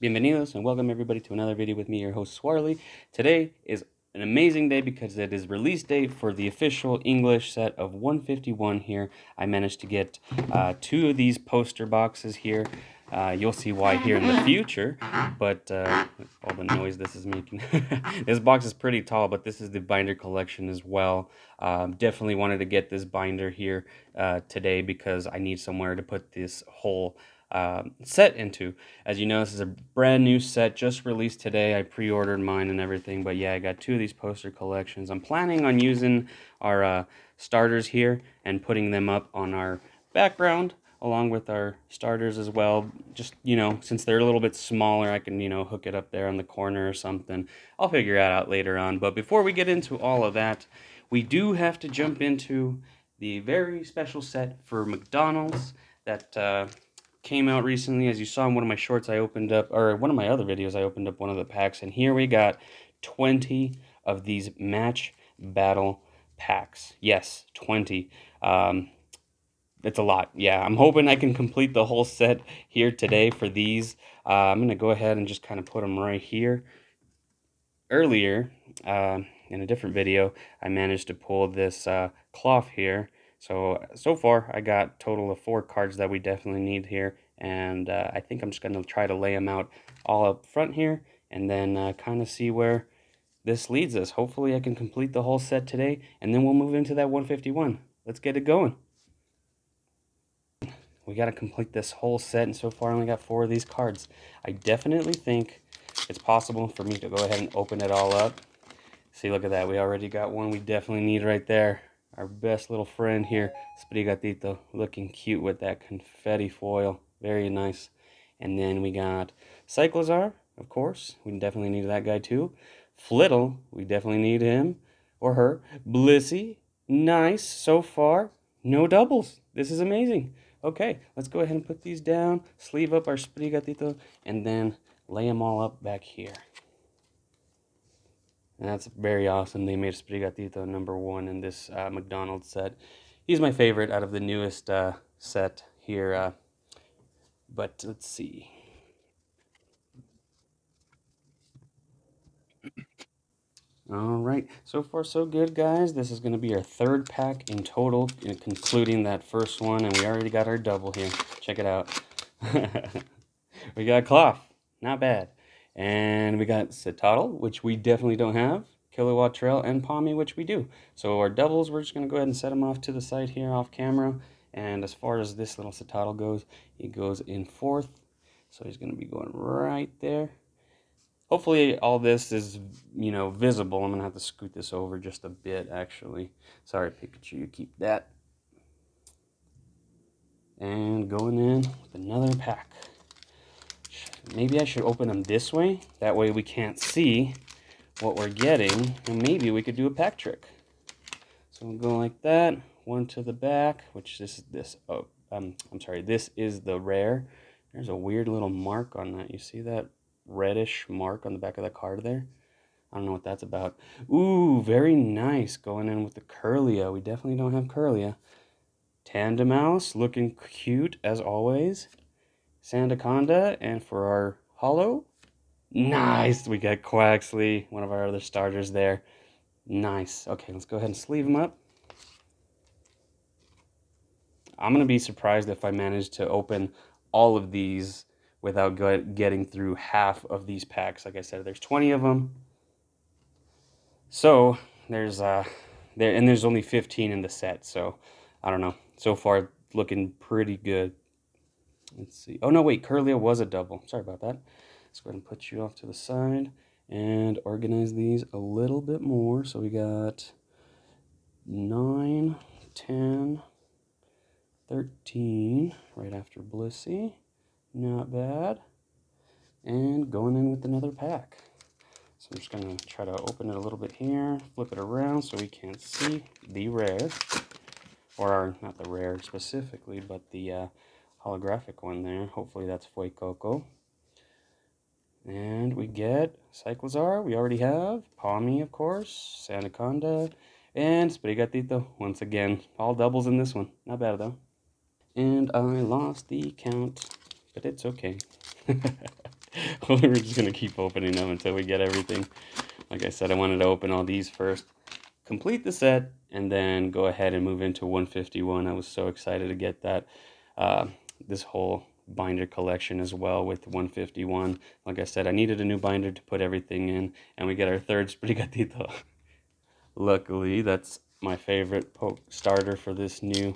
Bienvenidos and welcome everybody to another video with me, your host Swarly. Today is an amazing day because it is release day for the official English set of 151 here. I managed to get uh, two of these poster boxes here. Uh, you'll see why here in the future, but uh, all the noise this is making. this box is pretty tall, but this is the binder collection as well. Um, definitely wanted to get this binder here uh, today because I need somewhere to put this whole um, set into. As you know, this is a brand new set just released today. I pre-ordered mine and everything, but yeah, I got two of these poster collections. I'm planning on using our uh, starters here and putting them up on our background along with our starters as well. Just, you know, since they're a little bit smaller, I can, you know, hook it up there on the corner or something. I'll figure that out later on. But before we get into all of that, we do have to jump into the very special set for McDonald's that uh, came out recently. As you saw in one of my shorts, I opened up, or one of my other videos, I opened up one of the packs, and here we got 20 of these match battle packs. Yes, 20. Um, it's a lot. Yeah, I'm hoping I can complete the whole set here today for these. Uh, I'm going to go ahead and just kind of put them right here. Earlier, uh, in a different video, I managed to pull this uh, Klawf here so, so far I got total of four cards that we definitely need here. And uh, I think I'm just going to try to lay them out all up front here and then uh, kind of see where this leads us. Hopefully I can complete the whole set today and then we'll move into that 151. Let's get it going. We got to complete this whole set and so far I only got four of these cards. I definitely think it's possible for me to go ahead and open it all up. See, look at that. We already got one we definitely need right there our best little friend here, Sprigatito, looking cute with that confetti foil. Very nice. And then we got Cyclizar, of course. We definitely need that guy too. Flittle, we definitely need him or her. Blissey, nice so far. No doubles. This is amazing. Okay, let's go ahead and put these down, sleeve up our Sprigatito, and then lay them all up back here. And that's very awesome. They made Sprigatito number one in this uh, McDonald's set. He's my favorite out of the newest uh, set here. Uh, but let's see. All right, so far so good, guys. This is going to be our third pack in total, concluding that first one, and we already got our double here. Check it out. we got Klawf, not bad. And we got Cetoddle, which we definitely don't have. Kilowattrel, and Pawmi, which we do. So our doubles, we're just going to go ahead and set them off to the side here off camera. And as far as this little Cetoddle goes, he goes in fourth. So he's going to be going right there. Hopefully all this is, you know, visible. I'm going to have to scoot this over just a bit, actually. Sorry, Pikachu, you keep that. And going in with another pack. Maybe I should open them this way. That way we can't see what we're getting. And maybe we could do a pack trick. So we'll go like that. One to the back, which this is this. Oh, um, I'm sorry. This is the rare. There's a weird little mark on that. You see that reddish mark on the back of the card there? I don't know what that's about. Ooh, very nice. Going in with the Kirlia. We definitely don't have Kirlia. Tandemaus, looking cute as always. Sandaconda, and for our hollow, nice, we got Quaxly, one of our other starters there. Nice. Okay, let's go ahead and sleeve them up. I'm going to be surprised if I manage to open all of these without getting through half of these packs. Like I said, there's 20 of them. So, there's uh there and there's only 15 in the set, so I don't know. So far looking pretty good. Let's see. Oh, no, wait. Kirlia was a double. Sorry about that. Let's go ahead and put you off to the side and organize these a little bit more. So we got 9, 10, 13 right after Blissey. Not bad. And going in with another pack. So I'm just going to try to open it a little bit here, flip it around so we can't see the rare, or not the rare specifically, but the uh, holographic one there. Hopefully that's Fuecoco. And we get Cyclizar, we already have. Pawmi, of course. Sandaconda. And Sprigatito, once again. All doubles in this one. Not bad, though. And I lost the count, but it's okay. We're just going to keep opening them until we get everything. Like I said, I wanted to open all these first, complete the set, and then go ahead and move into 151. I was so excited to get that. Uh, this whole binder collection as well with 151. Like I said, I needed a new binder to put everything in, and we get our third Sprigatito. Luckily, that's my favorite poke starter for this new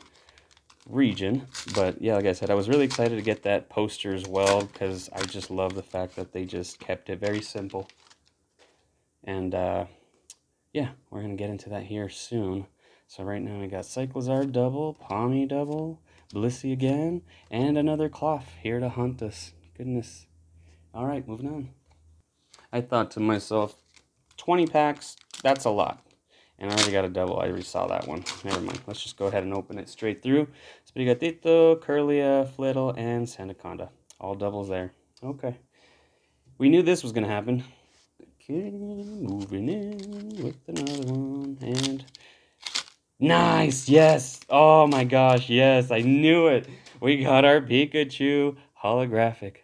region. But yeah, like I said, I was really excited to get that poster as well because I just love the fact that they just kept it very simple. And uh, yeah, we're going to get into that here soon. So right now we got Cyclizar double, Pawmi double, Blissey again, and another Klawf here to hunt us. Goodness. All right, moving on. I thought to myself, 20 packs, that's a lot. And I already got a double. I already saw that one. Never mind. Let's just go ahead and open it straight through. Sprigatito, Kirlia, Flittle, and Sandaconda. All doubles there. Okay. We knew this was going to happen. Okay, moving in with another one. And nice. Yes. Oh my gosh. Yes. I knew it. We got our Pikachu holographic.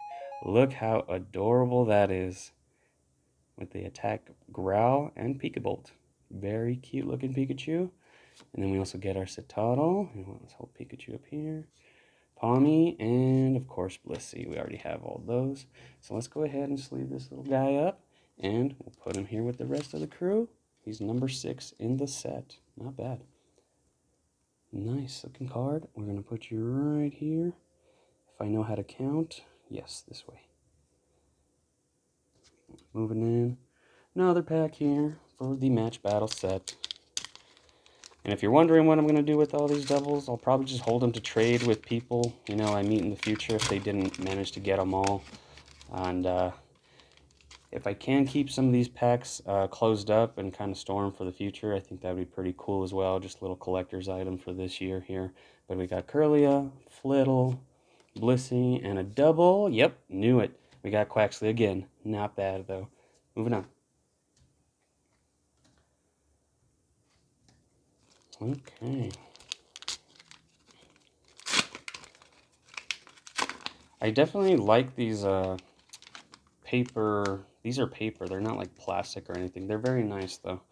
Look how adorable that is. With the attack growl and Pikabolt. Very cute looking Pikachu. And then we also get our Cetoddle. Let's hold Pikachu up here. Pawmi, and of course Blissey. We already have all those. So let's go ahead and sleeve this little guy up. And we'll put him here with the rest of the crew. He's number six in the set. Not bad. Nice looking card. We're going to put you right here. If I know how to count, yes, this way. Moving in. Another pack here for the match battle set. And if you're wondering what I'm going to do with all these doubles, I'll probably just hold them to trade with people, you know, I meet in the future if they didn't manage to get them all. And uh, if I can keep some of these packs uh, closed up and kind of store them for the future, I think that would be pretty cool as well. Just a little collector's item for this year here. But we got Kirlia, Flittle, Blissey, and a double. Yep, knew it. We got Quaxly again. Not bad, though. Moving on. Okay. I definitely like these uh, paper, these are paper, they're not like plastic or anything. They're very nice though.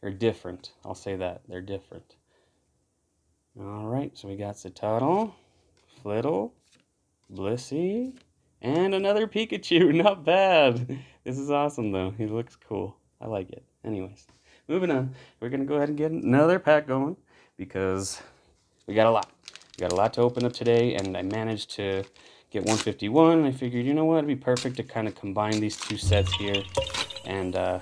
They're different, I'll say that, they're different. Alright, so we got Cetoddle, Flittle, Blissey, and another Pikachu, not bad. This is awesome though, he looks cool. I like it. Anyways moving on. We're going to go ahead and get another pack going because we got a lot. We got a lot to open up today, and I managed to get 151. I figured, you know what, it'd be perfect to kind of combine these two sets here and uh,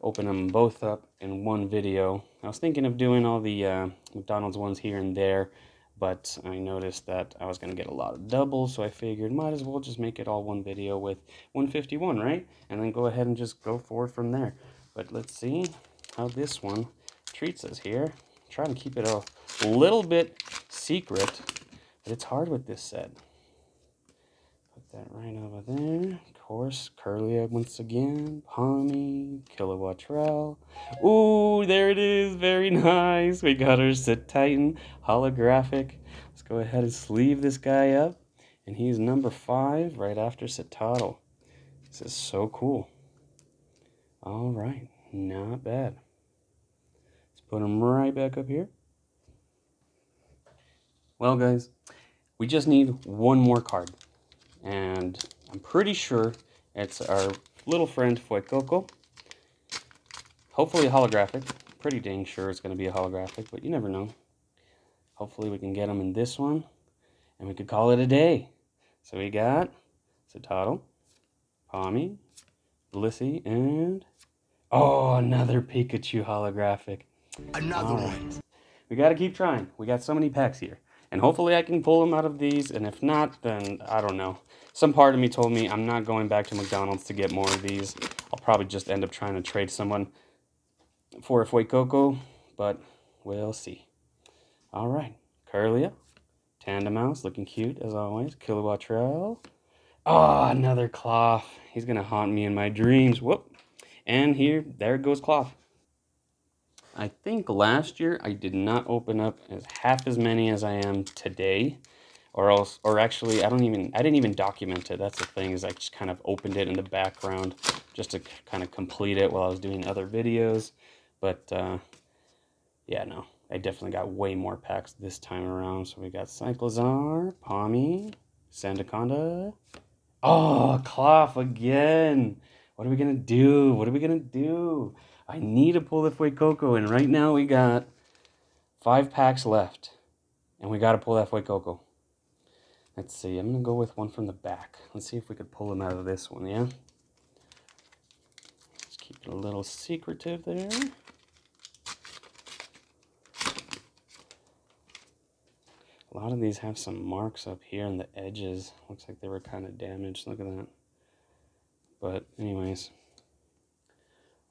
open them both up in one video. I was thinking of doing all the uh, McDonald's ones here and there, but I noticed that I was going to get a lot of doubles, so I figured might as well just make it all one video with 151, right? And then go ahead and just go forward from there. But let's see how this one treats us here. Trying to keep it a little bit secret, but it's hard with this set. That right over there. Of course, Kirlia once again, Pawmi, Kilowattrel. Ooh, there it is. Very nice. We got our Titan holographic. Let's go ahead and sleeve this guy up. And he's number five right after Cetoddle. This is so cool. All right, not bad. Let's put him right back up here. Well, guys, we just need one more card. And I'm pretty sure it's our little friend Fuecoco. Hopefully holographic. Pretty dang sure it's going to be a holographic, but you never know. Hopefully we can get them in this one. And we could call it a day. So we got Cetoddle, Pawmi, Blissey, and... Oh, another Pikachu holographic. Another right. one. We got to keep trying. We got so many packs here. And hopefully I can pull them out of these. And if not, then I don't know. Some part of me told me I'm not going back to McDonald's to get more of these. I'll probably just end up trying to trade someone for a Fuecoco. But we'll see. All right. Kirlia. Tandemaus, looking cute as always. Kilowattrel. Oh, ah, another Klawf. He's going to haunt me in my dreams. Whoop. And here, there goes Klawf. I think last year I did not open up as half as many as I am today. or else, or actually, I don't even, I didn't even document it. That's the thing is I just kind of opened it in the background just to kind of complete it while I was doing other videos. But uh, yeah, no, I definitely got way more packs this time around. So we got Cyclizar, Pawmi, Sandaconda. Oh, Klawf again. What are we going to do? What are we going to do? I need to pull the Fuecoco, and right now we got five packs left. And we got to pull that Fuecoco. Let's see, I'm going to go with one from the back. Let's see if we could pull him out of this one, yeah? Let's keep it a little secretive there. A lot of these have some marks up here on the edges. Looks like they were kind of damaged. Look at that. But anyways,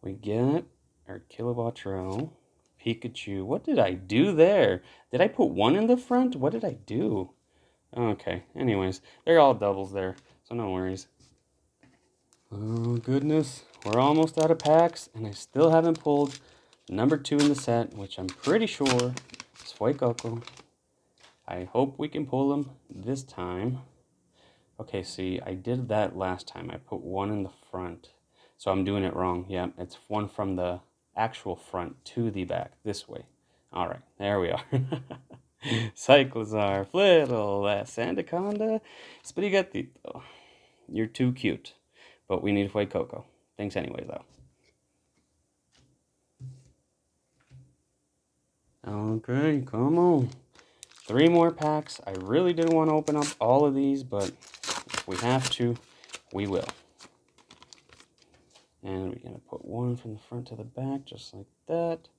we get our Kilowattrel, Pikachu. What did I do there? Did I put one in the front? What did I do? Okay, anyways, they're all doubles there, so no worries. Oh, goodness. We're almost out of packs, and I still haven't pulled number two in the set, which I'm pretty sure is Fuecoco. I hope we can pull them this time. Okay, see, I did that last time. I put one in the front. So I'm doing it wrong. Yeah, it's one from the actual front to the back, this way. All right, there we are. Cyclizar, Flittle, Sandaconda, Sprigatito. You're too cute, but we need to Fuecoco. Thanks anyway, though. Okay, come on. Three more packs. I really didn't want to open up all of these, but if we have to, we will. And we're going to put one from the front to the back, just like that.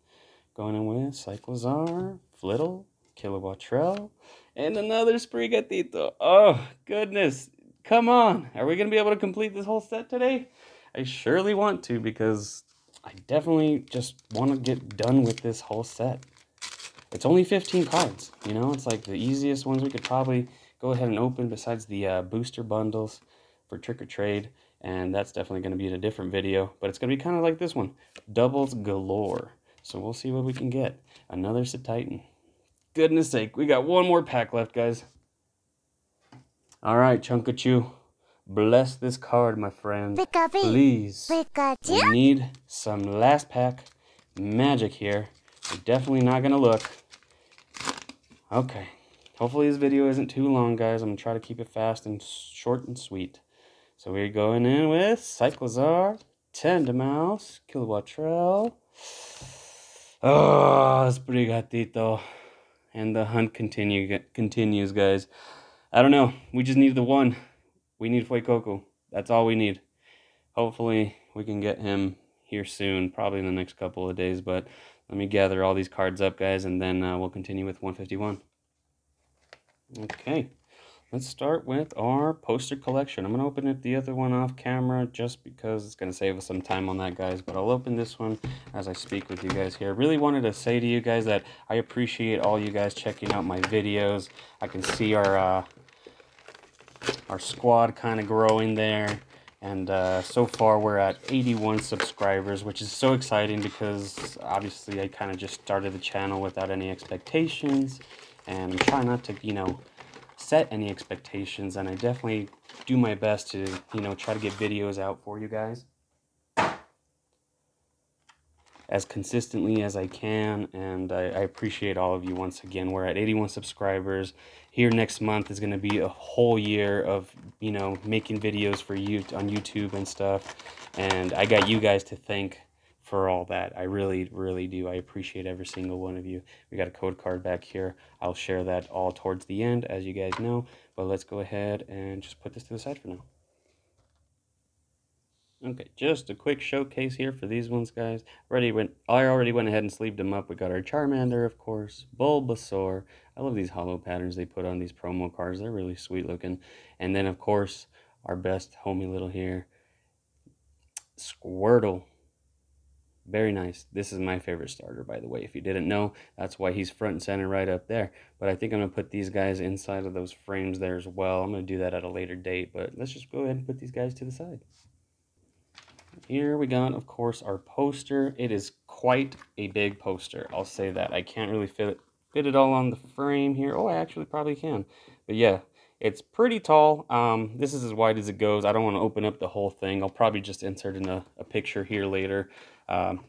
Going in with Cyclizar, Flittle, Kilowattrel, and another Sprigatito. Oh, goodness. Come on. Are we going to be able to complete this whole set today? I surely want to because I definitely just want to get done with this whole set. It's only 15 cards, you know? It's like the easiest ones we could probably go ahead and open besides the uh, booster bundles for Trick or Trade. And that's definitely going to be in a different video. But it's going to be kind of like this one. Doubles galore. So we'll see what we can get. Another Titan. Goodness sake, we got one more pack left, guys. All right, Chunkachu. Bless this card, my friend. Please. We need some last pack magic here. We're definitely not going to look. Okay. Hopefully this video isn't too long, guys. I'm going to try to keep it fast and short and sweet. So we're going in with Cyclizar, Tandemaus, Kilowattrel. Oh, that's Sprigatito. And the hunt continue continues, guys. I don't know. We just need the one. We need Fuecoco. That's all we need. Hopefully we can get him here soon, probably in the next couple of days. But let me gather all these cards up, guys, and then uh, we'll continue with 151. Okay, let's start with our poster collection. I'm going to open up the other one off camera just because it's going to save us some time on that, guys. But I'll open this one as I speak with you guys here. I really wanted to say to you guys that I appreciate all you guys checking out my videos. I can see our, uh, our squad kind of growing there. And uh, so far we're at 81 subscribers, which is so exciting because obviously I kind of just started the channel without any expectations and I'm trying not to, you know, set any expectations, and I definitely do my best to, you know, try to get videos out for you guys as consistently as I can, and I, I, appreciate all of you once again. We're at 81 subscribers. Here next month is going to be a whole year of, you know, making videos for you on YouTube and stuff, and I got you guys to thank for all that. I really, really do. I appreciate every single one of you. We got a code card back here. I'll share that all towards the end, as you guys know. But let's go ahead and just put this to the side for now. Okay, just a quick showcase here for these ones, guys. Already went, I already went ahead and sleeved them up. We got our Charmander, of course, Bulbasaur. I love these hollow patterns they put on these promo cards. They're really sweet looking. And then, of course, our best homie little here, Squirtle. Very nice. This is my favorite starter, by the way. If you didn't know, that's why he's front and center right up there. But I think I'm going to put these guys inside of those frames there as well. I'm going to do that at a later date, but let's just go ahead and put these guys to the side. Here we got, of course, our poster. It is quite a big poster. I'll say that. I can't really fit it, fit it all on the frame here. Oh, I actually probably can. But yeah, it's pretty tall. Um, this is as wide as it goes. I don't want to open up the whole thing. I'll probably just insert in a, a picture here later. Um,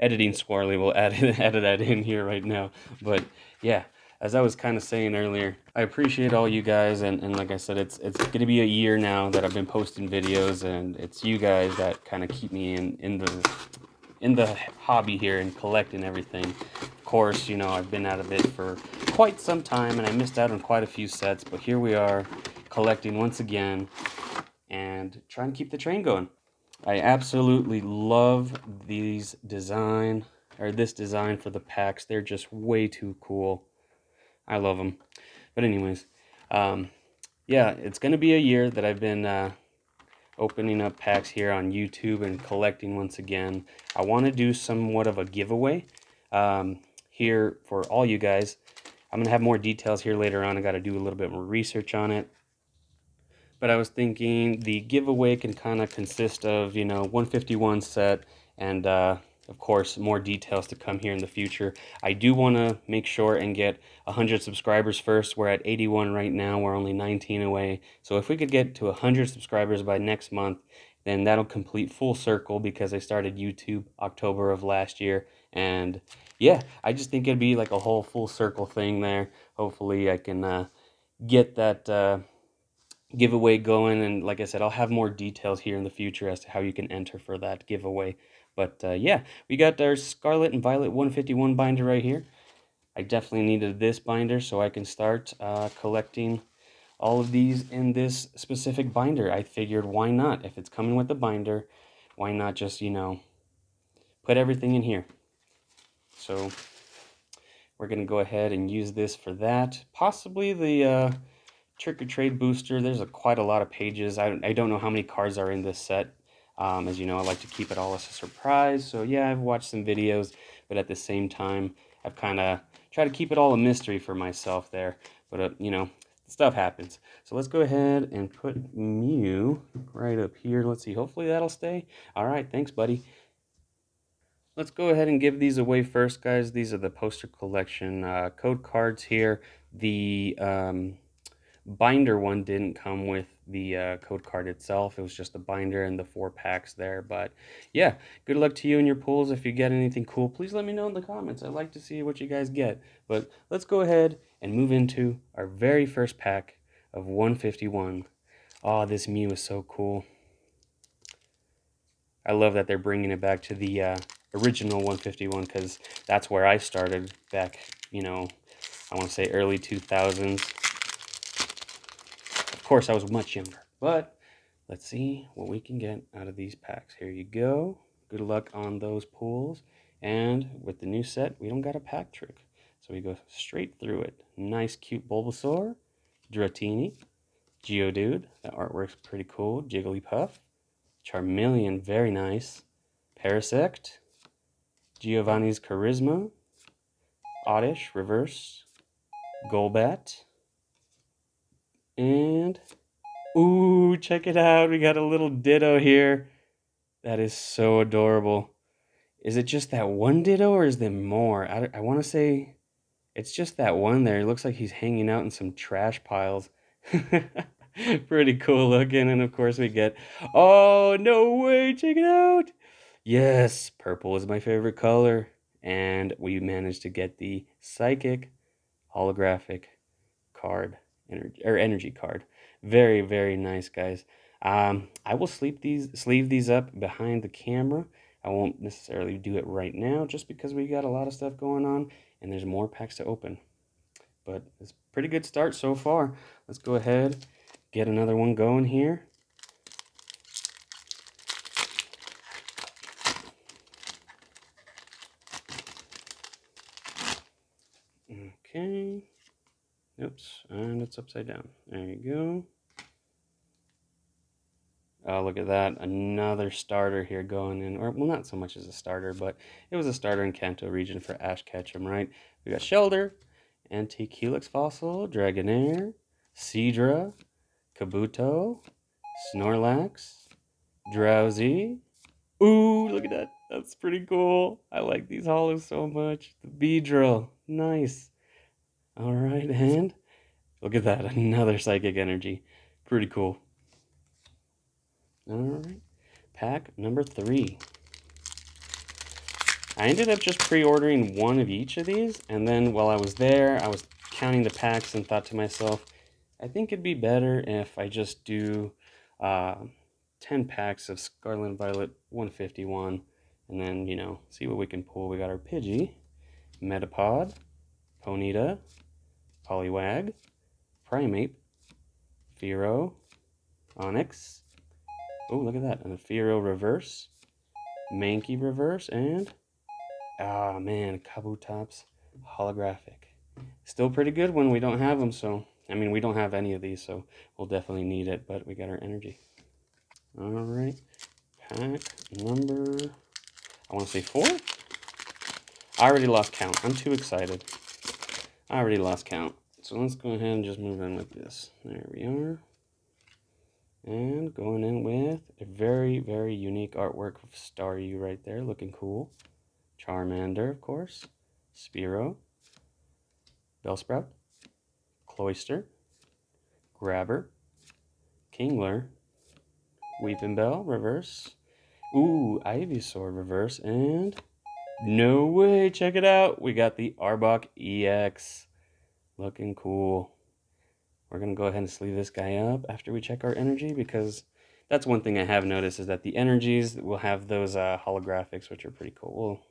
editing Swarly will add, add that in here right now. But yeah, as I was kind of saying earlier, I appreciate all you guys, and, and like I said, it's it's going to be a year now that I've been posting videos, and it's you guys that kind of keep me in in the in the hobby here and collecting everything. Of course, you know I've been out of it for quite some time, and I missed out on quite a few sets, but here we are collecting once again and trying to keep the train going. I absolutely love these design or this design for the packs. They're just way too cool. I love them. But anyways, um, yeah, it's going to be a year that I've been uh, opening up packs here on YouTube and collecting once again. I want to do somewhat of a giveaway um, here for all you guys. I'm going to have more details here later on. I got to do a little bit more research on it. But I was thinking the giveaway can kind of consist of, you know, 151 set and uh, of course, more details to come here in the future. I do want to make sure and get 100 subscribers first. We're at 81 right now. We're only 19 away. So if we could get to 100 subscribers by next month, then that'll complete full circle because I started YouTube October of last year. And yeah, I just think it'd be like a whole full circle thing there. Hopefully I can uh, get that... Uh, giveaway going and like I said I'll have more details here in the future as to how you can enter for that giveaway but uh, yeah, we got our Scarlet and Violet 151 binder right here. I definitely needed this binder so I can start uh, collecting all of these in this specific binder. I figured why not? If it's coming with the binder, why not just, you know, put everything in here. So we're going to go ahead and use this for that. Possibly the uh, Trick or Trade booster. There's a, quite a lot of pages. I, I don't know how many cards are in this set. Um, as you know, I like to keep it all as a surprise. So yeah, I've watched some videos, but at the same time, I've kind of tried to keep it all a mystery for myself there. But, uh, you know, stuff happens. So let's go ahead and put Mew right up here. Let's see, hopefully that'll stay. All right, thanks, buddy. Let's go ahead and give these away first, guys. These are the poster collection uh, code cards here. The um, binder one didn't come with the uh, code card itself. It was just the binder and the four packs there. But yeah, good luck to you and your pulls. If you get anything cool, please let me know in the comments. I'd like to see what you guys get. But let's go ahead and move into our very first pack of 151. Oh, this Mew is so cool. I love that they're bringing it back to the uh, original 151 because that's where I started back, you know, I want to say early 2000s course, I was much younger. But let's see what we can get out of these packs. Here you go. Good luck on those pulls. And with the new set, we don't got a pack trick. So we go straight through it. Nice, cute Bulbasaur, Dratini, Geodude. That artwork's pretty cool. Jigglypuff, Charmeleon, very nice. Parasect, Giovanni's Charisma, Oddish, reverse, Golbat, and, ooh, check it out. We got a little ditto here. That is so adorable. Is it just that one ditto or is there more? I, I want to say it's just that one there. It looks like he's hanging out in some trash piles. Pretty cool looking. And of course, we get, oh, no way. Check it out. Yes, purple is my favorite color. And we managed to get the psychic holographic card energy or energy card. Very very nice, guys. Um, I will sleep these sleeve these up behind the camera. I won't necessarily do it right now just because we got a lot of stuff going on and there's more packs to open. But it's pretty good start so far. Let's go ahead, get another one going here. Okay. Oops, and it's upside down. There you go. Oh, look at that. Another starter here going in. Or, well, not so much as a starter, but it was a starter in Kanto region for Ash Ketchum, right? We got Shellder, Antique Helix Fossil, Dragonair, Seadra, Kabuto, Snorlax, Drowzee. Ooh, look at that. That's pretty cool. I like these hollows so much. The Beedrill. Nice. All right, and Look at that, another psychic energy. Pretty cool. All right, pack number three. I ended up just pre-ordering one of each of these, and then while I was there, I was counting the packs and thought to myself, I think it'd be better if I just do uh, 10 packs of Scarlet Violet 151, and then, you know, see what we can pull. We got our Pidgey, Metapod, Ponyta, Poliwag, Primeape, Fearow, Onix. Oh, look at that. And a Fearow reverse, Mankey reverse, and Ah, man, Kabutops holographic. Still pretty good when we don't have them, so... I mean, we don't have any of these, so we'll definitely need it, but we got our energy. Alright, pack number... I want to say four? I already lost count. I'm too excited. I already lost count. So let's go ahead and just move in with this. There we are. And going in with a very, very unique artwork of Staryu right there, looking cool. Charmander, of course, Spearow, Bellsprout, Cloyster, Krabby, Kingler, Weepinbell, reverse. Ooh, Ivysaur, reverse. And no way, check it out. We got the Arbok EX. Looking cool. We're going to go ahead and sleeve this guy up after we check our energy because that's one thing I have noticed is that the energies will have those uh, holographics, which are pretty cool. Well,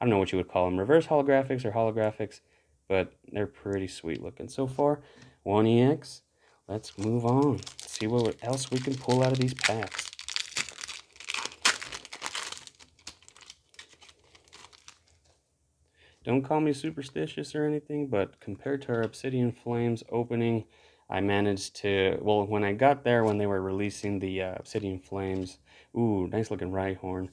I don't know what you would call them, reverse holographics or holographics, but they're pretty sweet looking so far. 1EX, let's move on. See what else we can pull out of these packs. Don't call me superstitious or anything, but compared to our Obsidian Flames opening, I managed to, well, when I got there, when they were releasing the uh, Obsidian Flames, ooh, nice looking Rhyhorn,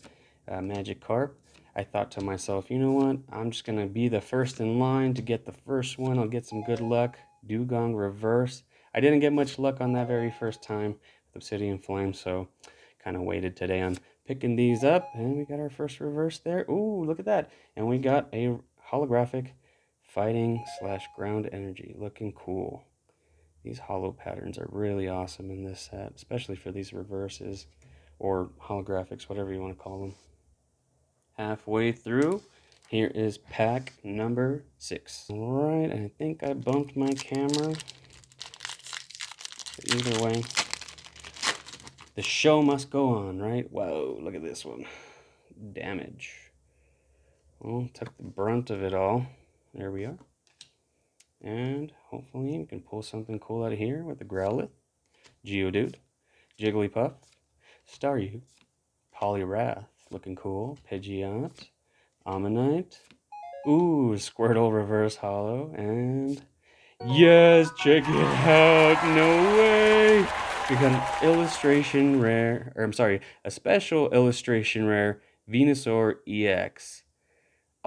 uh, Carp. I thought to myself, you know what? I'm just going to be the first in line to get the first one. I'll get some good luck. Dewgong reverse. I didn't get much luck on that very first time with Obsidian Flame, so kind of waited today on picking these up. And we got our first reverse there. Ooh, look at that. And we got a holographic fighting slash ground energy. Looking cool. These hollow patterns are really awesome in this set, especially for these reverses or holographics, whatever you want to call them halfway through. Here is pack number six. All right, I think I bumped my camera. But either way, the show must go on, right? Whoa, look at this one. Damage. Well, took the brunt of it all. There we are. And hopefully we can pull something cool out of here with the Growlithe, Geodude, Jigglypuff, Staryu, Poliwrath, looking cool. Pidgeot, Omanyte, ooh, Squirtle Reverse Hollow, and yes, check it out, no way! We got an illustration rare, or I'm sorry, a special illustration rare Venusaur EX.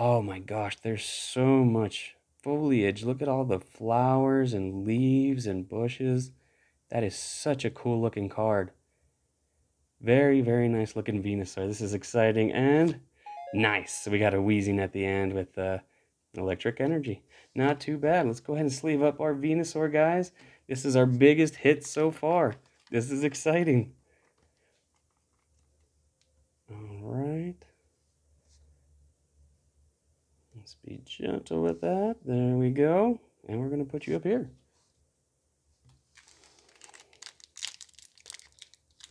Oh my gosh, there's so much foliage. Look at all the flowers and leaves and bushes. That is such a cool looking card. Very, very nice looking Venusaur. This is exciting and nice. We got a Weezing at the end with uh, electric energy. Not too bad. Let's go ahead and sleeve up our Venusaur, guys. This is our biggest hit so far. This is exciting. All right. Be gentle with that. There we go. And we're going to put you up here.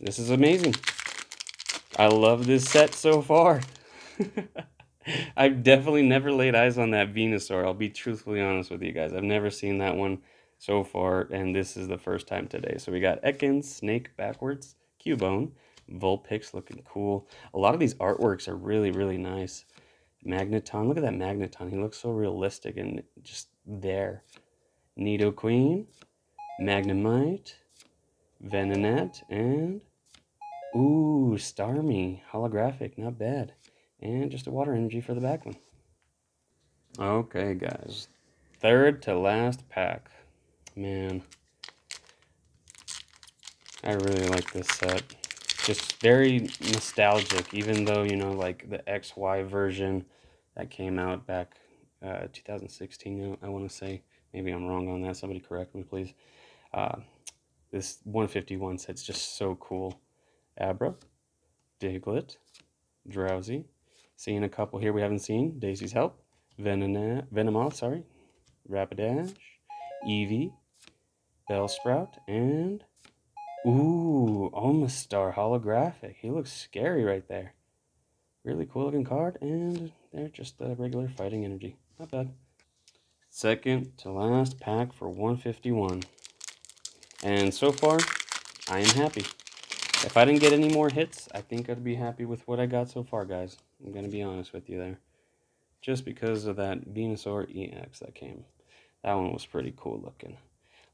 This is amazing. I love this set so far. I've definitely never laid eyes on that Venusaur. I'll be truthfully honest with you guys. I've never seen that one so far, and this is the first time today. So we got Ekans, Snake backwards, Cubone, Vulpix looking cool. A lot of these artworks are really, really nice. Magneton, look at that Magneton. He looks so realistic and just there. Nidoqueen, Magnemite, Venonat, and Ooh, Starmie, holographic, not bad. And just a water energy for the back one. Okay, guys. Third to last pack. Man. I really like this set. Just very nostalgic, even though, you know, like the XY version that came out back uh, 2016, I want to say. Maybe I'm wrong on that. Somebody correct me, please. Uh, this 151 set's just so cool. Abra, Diglett, Drowzee. Seeing a couple here we haven't seen. Daisy's Help, Venomoth, sorry, Rapidash, Eevee, Bellsprout, and ooh, Omastar holographic. He looks scary right there. Really cool looking card, and they're just the regular fighting energy. Not bad. Second to last pack for 151. And so far, I am happy. If I didn't get any more hits, I think I'd be happy with what I got so far, guys. I'm going to be honest with you there. Just because of that Venusaur EX that came. That one was pretty cool looking.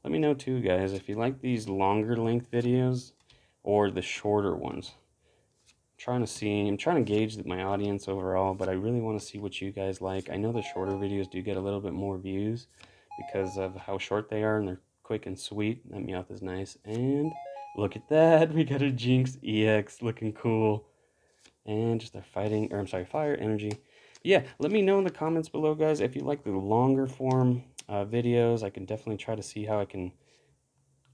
Let me know too, guys, if you like these longer length videos or the shorter ones I'm trying to see, I'm trying to gauge my audience overall, but I really want to see what you guys like. I know the shorter videos do get a little bit more views because of how short they are and they're quick and sweet. That Meowth is nice. And look at that, we got a Jynx EX looking cool. And just a fighting, or I'm sorry, fire energy. Yeah, let me know in the comments below, guys, if you like the longer form uh, videos. I can definitely try to see how I can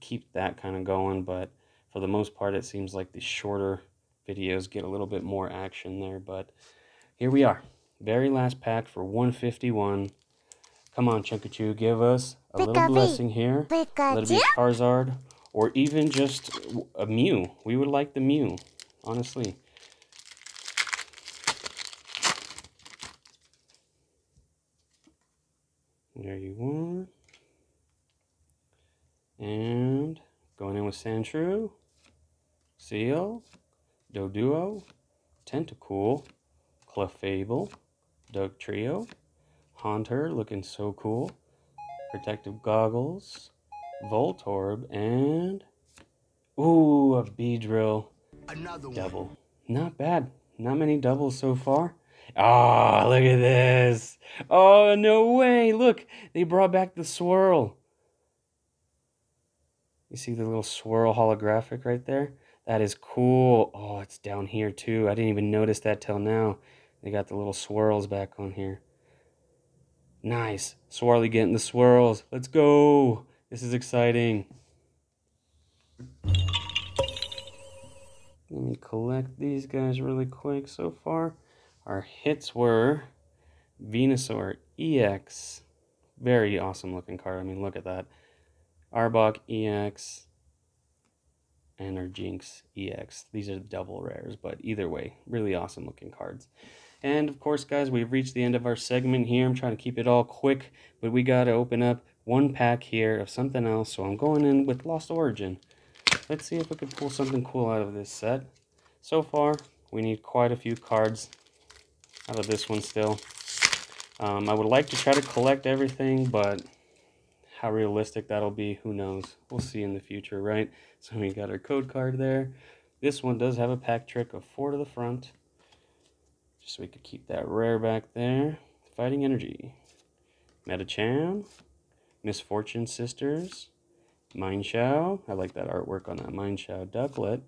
keep that kind of going, but for the most part, it seems like the shorter videos get a little bit more action there, but here we are. Very last pack for 151. Come on, Chunkachu, give us a little blessing here. A little bit Charizard, or even just a Mew. We would like the Mew, honestly. There you are. And going in with Sandshrew, Seel, Doduo, Tentacool, Clefable, Dugtrio, Haunter looking so cool, Protective Goggles, Voltorb, and ooh, a Beedrill. Another double. One. Not bad. Not many doubles so far. Oh, look at this. Oh, no way. Look, they brought back the swirl. You see the little swirl holographic right there? That is cool. Oh, it's down here too. I didn't even notice that till now. They got the little swirls back on here. Nice. Swarly getting the swirls. Let's go. This is exciting. Let me collect these guys really quick so far. Our hits were Venusaur EX. Very awesome looking card. I mean, look at that. Arbok EX, and our Jynx EX. These are double rares, but either way, really awesome looking cards. And of course, guys, we've reached the end of our segment here. I'm trying to keep it all quick, but we got to open up one pack here of something else. So I'm going in with Lost Origin. Let's see if we can pull something cool out of this set. So far, we need quite a few cards out of this one still. Um, I would like to try to collect everything, but how realistic that'll be, who knows. We'll see in the future, right? So we got our code card there. This one does have a pack trick of four to the front. Just so we could keep that rare back there. Fighting Energy. Medicham. Misfortune Sisters. Mienshao. I like that artwork on that Mienshao. Ducklett.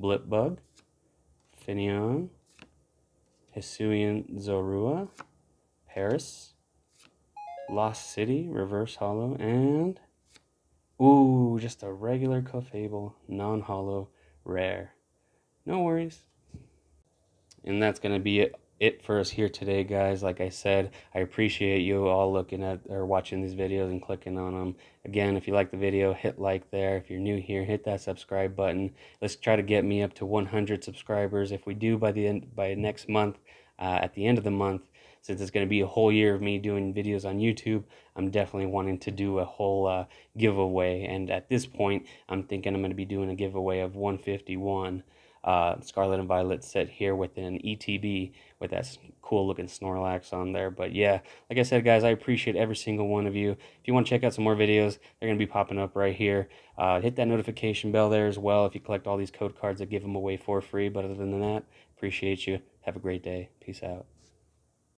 Blipbug. Finneon. Hisuian Zorua. Paris, Lost City, Reverse Hollow, and ooh, just a regular Clefable, non-hollow, rare. No worries. And that's gonna be it, it for us here today, guys. Like I said, I appreciate you all looking at or watching these videos and clicking on them. Again, if you like the video, hit like there. If you're new here, hit that subscribe button. Let's try to get me up to 100 subscribers. If we do by the end by next month, uh, at the end of the month, since it's going to be a whole year of me doing videos on YouTube, I'm definitely wanting to do a whole uh, giveaway. And at this point, I'm thinking I'm going to be doing a giveaway of 151 uh, Scarlet and Violet set here with an ETB with that cool looking Snorlax on there. But yeah, like I said, guys, I appreciate every single one of you. If you want to check out some more videos, they're going to be popping up right here. Uh, hit that notification bell there as well if you collect all these code cards. I give them away for free. But other than that, appreciate you. Have a great day. Peace out.